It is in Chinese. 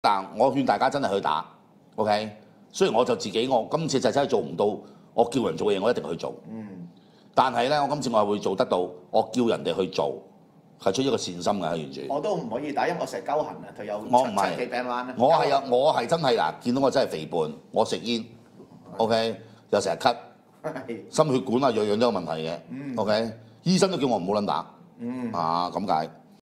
但，我劝大家真系去打，OK？虽然我就自己，我今次就真系做唔到，我叫人做嘢，我一定去做。嗯。但系咧，我今次我系会做得到，我叫人哋去做，系出一个善心嘅，完全。我都唔可以打，因为我成日勾痕啊，佢有我唔系。我系啊，我系真系嗱，见到我真系肥胖，我食烟，OK？又成日咳，心血管啊，样样都有问题嘅、，OK？医生都叫我唔好捻打，嗯、啊咁解。